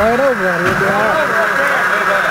right over there. He'll be all right.